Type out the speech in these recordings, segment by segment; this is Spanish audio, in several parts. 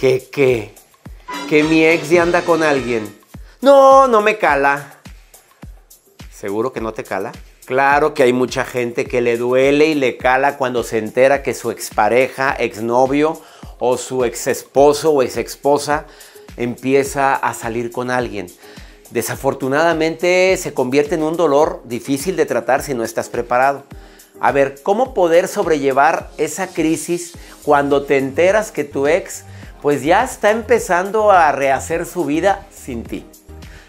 ¿Qué qué? Que mi ex ya anda con alguien. No, no me cala. ¿Seguro que no te cala? Claro que hay mucha gente que le duele y le cala cuando se entera que su expareja, exnovio o su ex esposo o ex esposa empieza a salir con alguien. Desafortunadamente se convierte en un dolor difícil de tratar si no estás preparado. A ver, ¿cómo poder sobrellevar esa crisis cuando te enteras que tu ex pues ya está empezando a rehacer su vida sin ti?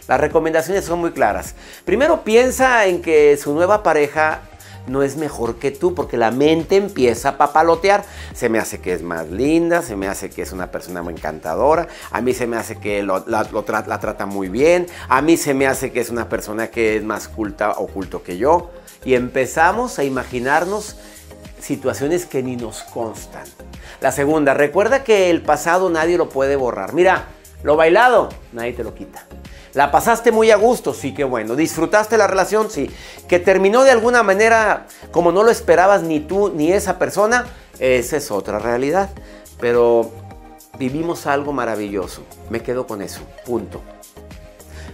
Las recomendaciones son muy claras. Primero piensa en que su nueva pareja no es mejor que tú, porque la mente empieza a papalotear. Se me hace que es más linda, se me hace que es una persona muy encantadora, a mí se me hace que la, la trata muy bien, a mí se me hace que es una persona que es más culta o culto que yo. Y empezamos a imaginarnos situaciones que ni nos constan. La segunda, recuerda que el pasado nadie lo puede borrar. Mira, lo bailado, nadie te lo quita. La pasaste muy a gusto, sí, que bueno. Disfrutaste la relación, sí. Que terminó de alguna manera como no lo esperabas ni tú ni esa persona, esa es otra realidad. Pero vivimos algo maravilloso. Me quedo con eso, punto.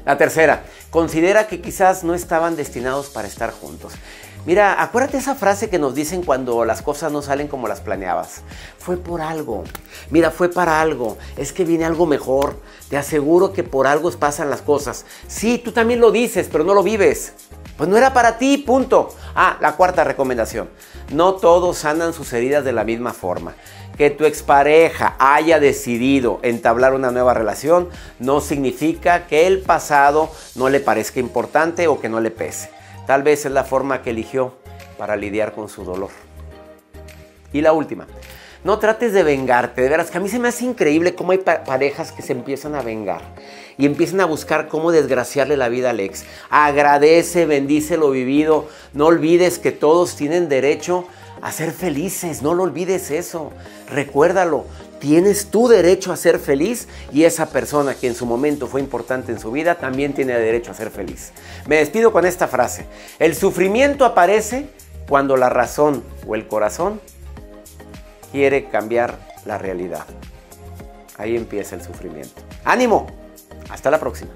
La tercera, considera que quizás no estaban destinados para estar juntos. Mira, acuérdate esa frase que nos dicen cuando las cosas no salen como las planeabas. Fue por algo. Mira, fue para algo. Es que viene algo mejor. Te aseguro que por algo pasan las cosas. Sí, tú también lo dices, pero no lo vives. Pues no era para ti, punto. Ah, la cuarta recomendación. No todos sanan sus heridas de la misma forma. Que tu expareja haya decidido entablar una nueva relación no significa que el pasado no le parezca importante o que no le pese. Tal vez es la forma que eligió para lidiar con su dolor. Y la última, no trates de vengarte, de veras que a mí se me hace increíble cómo hay parejas que se empiezan a vengar y empiezan a buscar cómo desgraciarle la vida al ex. Agradece, bendice lo vivido, no olvides que todos tienen derecho a ser felices, no lo olvides eso, recuérdalo, tienes tu derecho a ser feliz y esa persona que en su momento fue importante en su vida también tiene derecho a ser feliz. Me despido con esta frase. El sufrimiento aparece cuando la razón o el corazón quiere cambiar la realidad. Ahí empieza el sufrimiento. ¡Ánimo! Hasta la próxima.